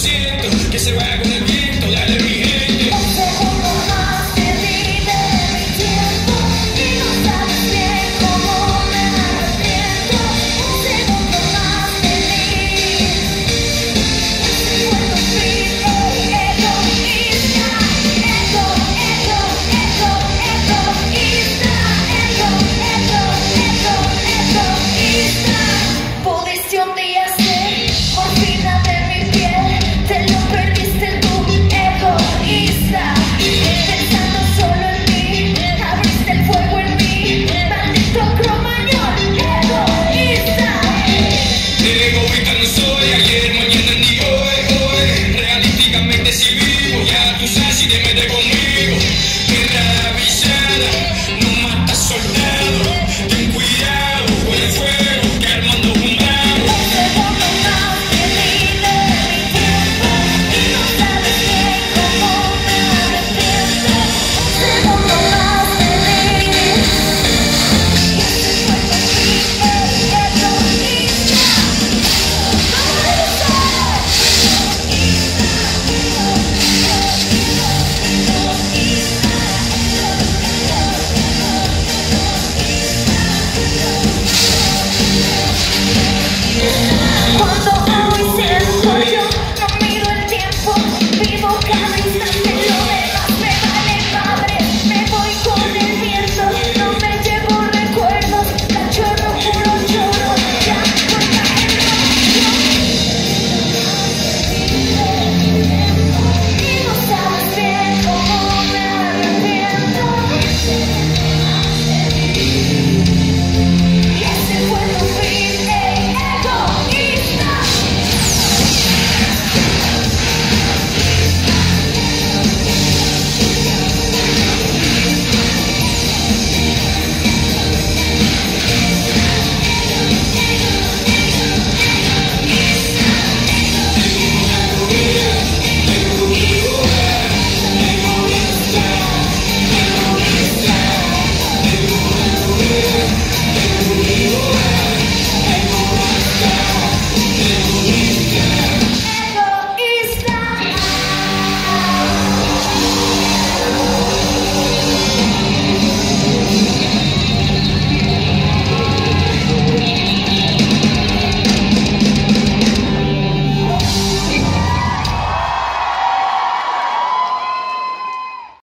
siento que se va